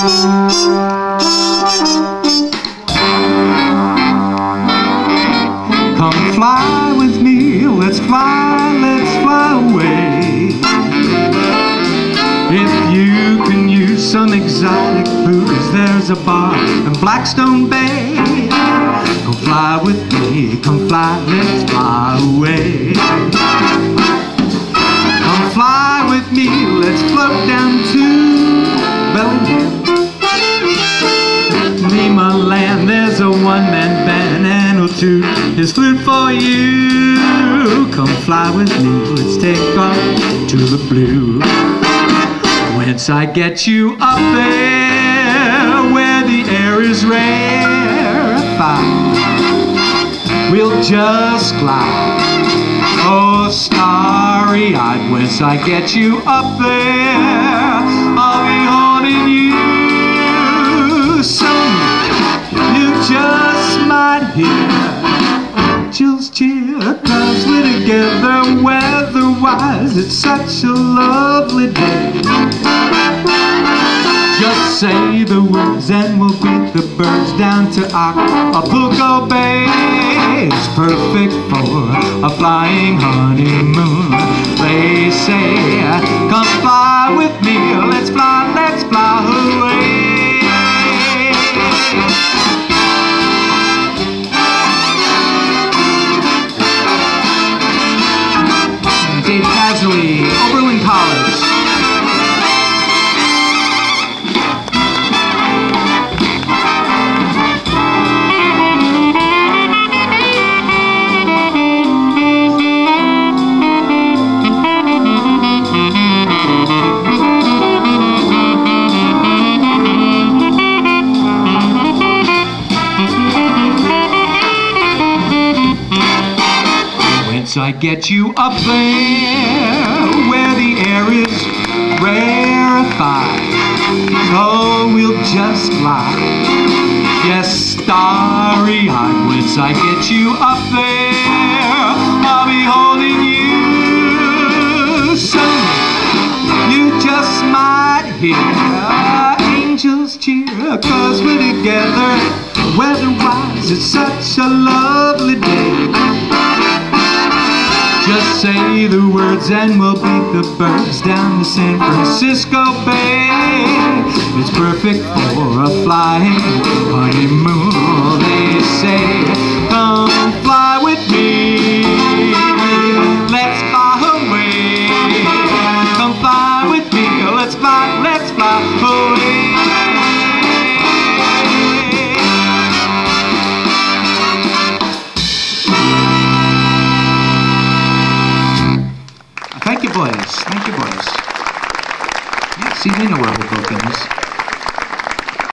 Come fly with me, let's fly, let's fly away. If you can use some exotic booze, there's a bar in Blackstone Bay. Come fly with me, come fly, let's fly away. He'll his flute for you. Come fly with me, let's take off to the blue. Whence I get you up there where the air is rarefied. We'll just glide. Oh, starry-eyed, whence I get you up there, I'll be haunting you. Angels cheer, cause we're together weather-wise. It's such a lovely day. Just say the words and we'll beat the birds down to Acapulco Bay. It's perfect for a flying honeymoon. Wesley. Whence I get you up there where the air is rarefied. Oh, we'll just fly. Yes, starry-eyed. Whence I get you up there, I'll be holding you. Someday you just might hear angels cheer, cause we're together. Weather-wise, it's such a lovely day. Just say the words and we'll beat the birds down the San Francisco Bay. It's perfect for a flying honeymoon. They say, Thank you, boys. Thank you, boys. Yeah, see, they know where Hoboken is.